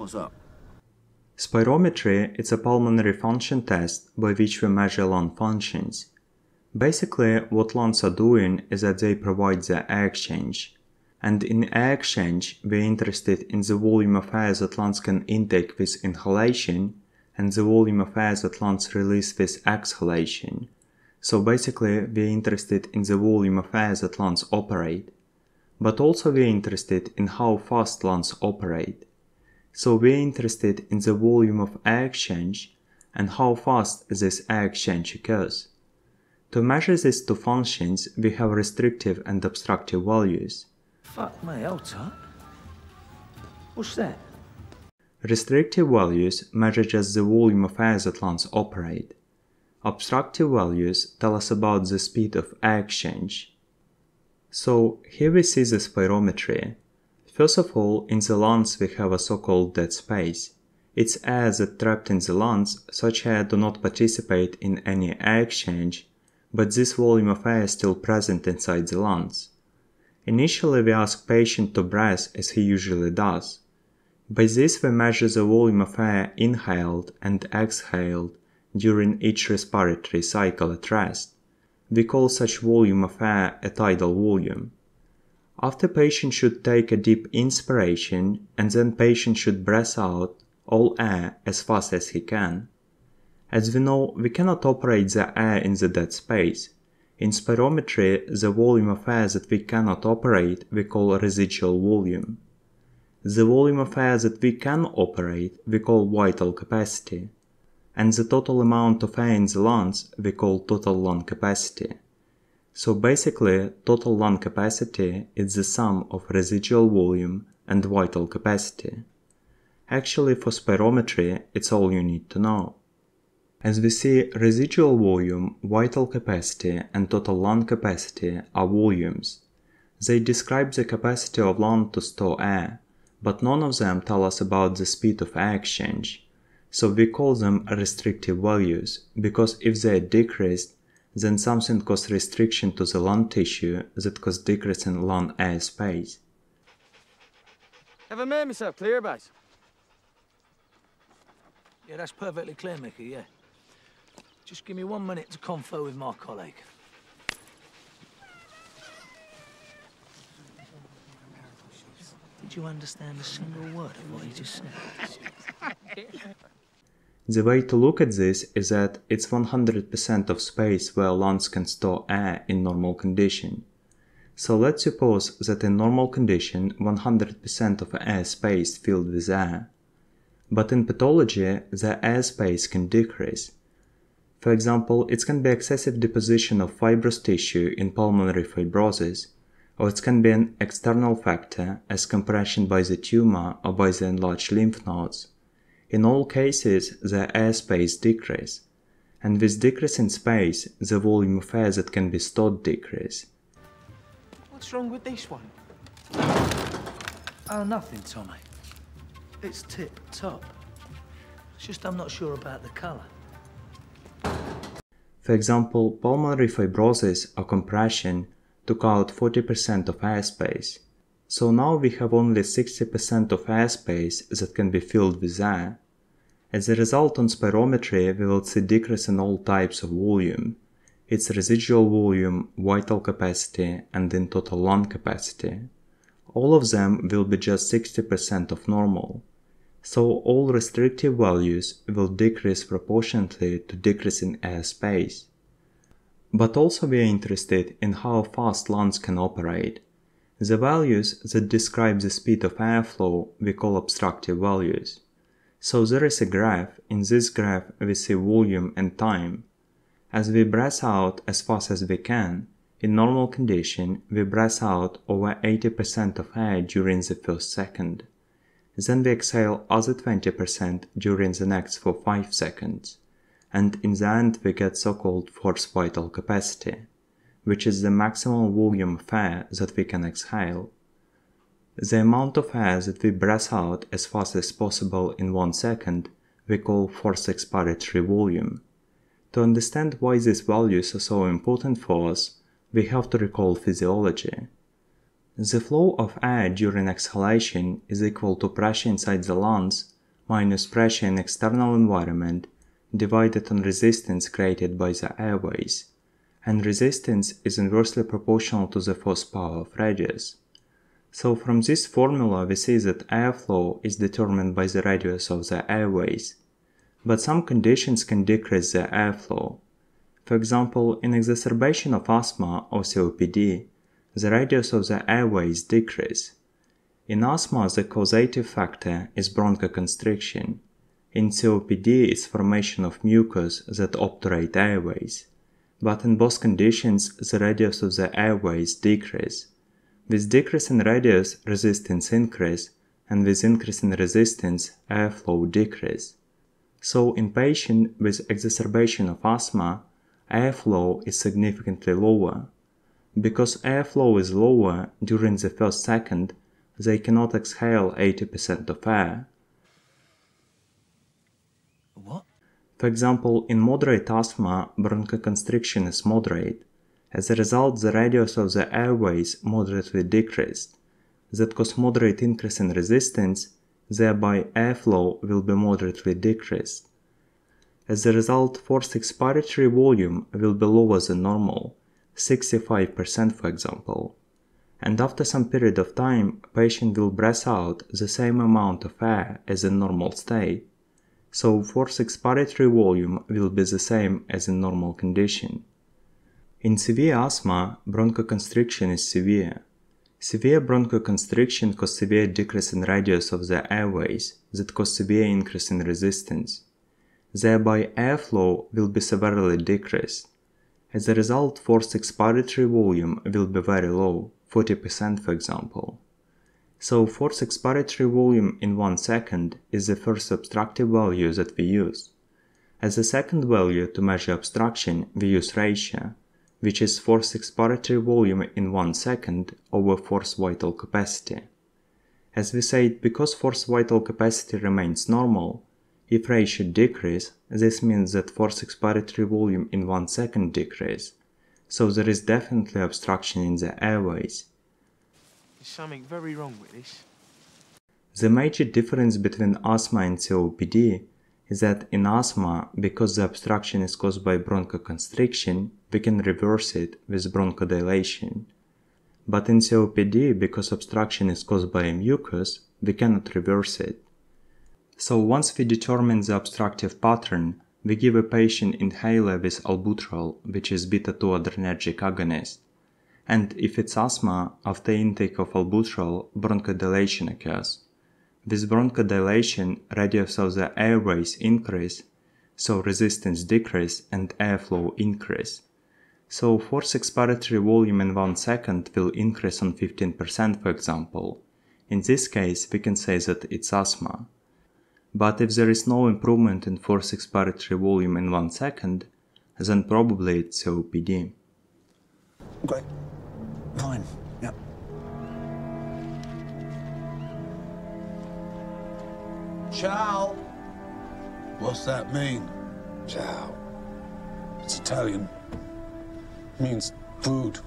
What's up? Spirometry is a pulmonary function test by which we measure lung functions. Basically, what lungs are doing is that they provide the air exchange. And in air exchange, we're interested in the volume of air that lungs can intake with inhalation and the volume of air that lungs release with exhalation. So basically, we're interested in the volume of air that lungs operate. But also we're interested in how fast lungs operate. So we're interested in the volume of air exchange and how fast this air exchange occurs. To measure these two functions, we have restrictive and obstructive values. Fuck me, hold up. What's that? Restrictive values measure just the volume of air that lungs operate. Obstructive values tell us about the speed of air exchange. So here we see the spirometry. First of all, in the lungs we have a so-called dead space. It's air that trapped in the lungs, such air do not participate in any air exchange, but this volume of air is still present inside the lungs. Initially we ask patient to breathe as he usually does. By this we measure the volume of air inhaled and exhaled during each respiratory cycle at rest. We call such volume of air a tidal volume. After patient should take a deep inspiration and then patient should breath out all air as fast as he can. As we know, we cannot operate the air in the dead space. In spirometry, the volume of air that we cannot operate we call residual volume. The volume of air that we can operate we call vital capacity. And the total amount of air in the lungs we call total lung capacity. So basically, total lung capacity is the sum of residual volume and vital capacity. Actually, for spirometry, it's all you need to know. As we see, residual volume, vital capacity and total lung capacity are volumes. They describe the capacity of lung to store air, but none of them tell us about the speed of air exchange. So we call them restrictive values, because if they are decreased, then something causes restriction to the lung tissue that causes decrease in lung air space. Have I made myself clear, boys? Yeah, that's perfectly clear, Mickey, yeah. Just give me one minute to confer with my colleague. Did you understand a single word of what he just said? The way to look at this is that it's 100% of space where lungs can store air in normal condition. So let's suppose that in normal condition 100% of air space filled with air. But in pathology, the air space can decrease. For example, it can be excessive deposition of fibrous tissue in pulmonary fibrosis, or it can be an external factor as compression by the tumor or by the enlarged lymph nodes. In all cases, the air space decrease, and with decrease in space, the volume of air that can be stored decrease. What's wrong with this one? Oh, nothing, Tommy. It's tip top. It's just I'm not sure about the colour. For example, pulmonary fibrosis or compression took out 40% of airspace. So now we have only 60% of airspace that can be filled with air. As a result on spirometry we will see decrease in all types of volume, its residual volume, vital capacity and in total lung capacity. All of them will be just 60% of normal. So all restrictive values will decrease proportionately to decrease in airspace. But also we are interested in how fast lungs can operate. The values that describe the speed of airflow we call obstructive values. So there is a graph, in this graph we see volume and time. As we breath out as fast as we can, in normal condition we breath out over 80% of air during the first second. Then we exhale other 20% during the next for 5 seconds. And in the end we get so-called forced vital capacity, which is the maximum volume of air that we can exhale. The amount of air that we breath out as fast as possible in 1 second we call forced expiratory volume. To understand why these values are so important for us, we have to recall physiology. The flow of air during exhalation is equal to pressure inside the lungs minus pressure in external environment divided on resistance created by the airways, and resistance is inversely proportional to the force power of radius. So from this formula we see that airflow is determined by the radius of the airways, but some conditions can decrease the airflow. For example, in exacerbation of asthma or COPD, the radius of the airways decrease. In asthma, the causative factor is bronchoconstriction. In COPD, it's formation of mucus that obturate airways. But in both conditions, the radius of the airways decrease. With decrease in radius, resistance increase, and with increase in resistance, airflow decrease. So in patient with exacerbation of asthma, airflow is significantly lower. Because airflow is lower during the first second, they cannot exhale 80% of air. What? For example, in moderate asthma, bronchoconstriction is moderate. As a result, the radius of the airways moderately decreased. That cause moderate increase in resistance, thereby airflow will be moderately decreased. As a result, forced expiratory volume will be lower than normal, 65% for example. And after some period of time, patient will breath out the same amount of air as in normal state. So forced expiratory volume will be the same as in normal condition. In severe asthma, bronchoconstriction is severe. Severe bronchoconstriction causes severe decrease in radius of the airways that cause severe increase in resistance. Thereby airflow will be severely decreased. As a result, forced expiratory volume will be very low, 40% for example. So force expiratory volume in 1 second is the first obstructive value that we use. As a second value to measure obstruction, we use ratio, which is force expiratory volume in 1 second over forced vital capacity. As we said, because forced vital capacity remains normal, if ratio decrease, this means that force expiratory volume in 1 second decrease, so there is definitely obstruction in the airways. There's something very wrong with this. The major difference between asthma and COPD is that in asthma, because the obstruction is caused by bronchoconstriction, we can reverse it with bronchodilation. But in COPD, because obstruction is caused by mucus, we cannot reverse it. So once we determine the obstructive pattern, we give a patient inhaler with albuterol, which is beta-2 adrenergic agonist. And if it's asthma, after intake of albuterol, bronchodilation occurs. With bronchodilation, radius of the airways increase, so resistance decrease and airflow increase. So force expiratory volume in 1 second will increase on 15% for example. In this case, we can say that it's asthma. But if there is no improvement in force expiratory volume in 1 second, then probably it's COPD. Great. Fine. Yep. Ciao. What's that mean? Ciao. It's Italian. means food.